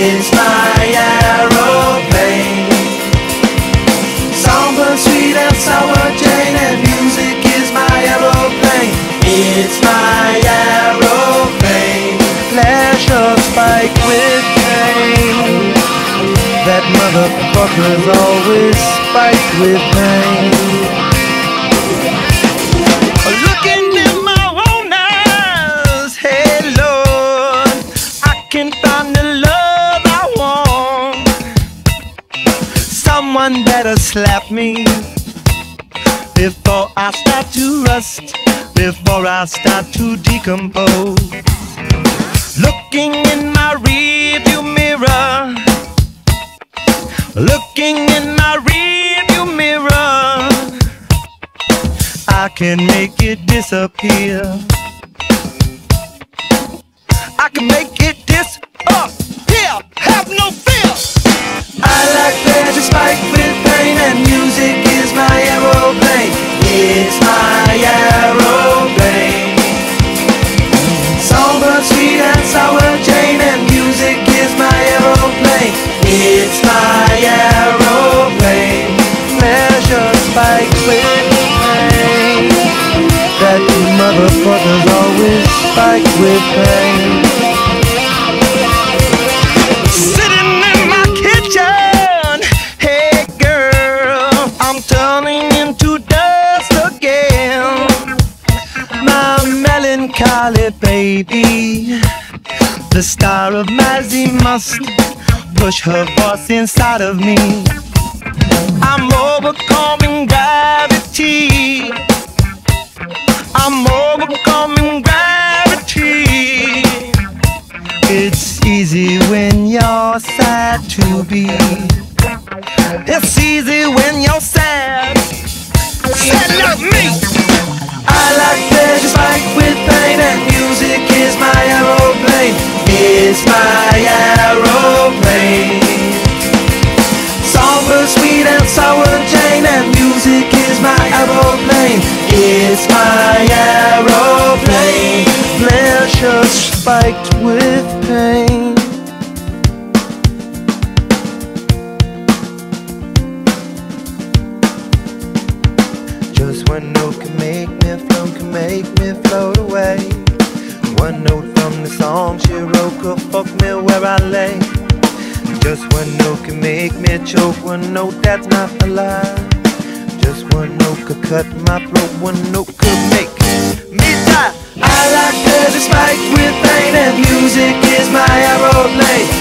It's my aeroplane. Songbird, sweet and sour Jane, and music is my aeroplane. It's my aeroplane. Flash of spike with pain. That motherfucker's always spiked with pain. Someone better slap me before I start to rust, before I start to decompose. Looking in my rearview mirror, looking in my rearview mirror. I can make it disappear. I can make motherfucker's always spiked with pain. Sitting in my kitchen, hey girl, I'm turning into dust again. My melancholy baby, the star of Mazzy must push her voice inside of me. I'm overcoming gravity. I'm overcoming gravity. It's easy when you're sad to be. It's easy when you're sad. Sad like me. I like pleasure spiked with pain, and music is my aeroplane. It's my aeroplane. Spiked with pain. Just one note can make me float, can make me float away. One note from the song she wrote could fuck me where I lay. Just one note can make me choke, one note that's not a lie. Just one note could cut my throat, one note could make me die. I like pleasure spiked with pain, music is my aeroplane. It's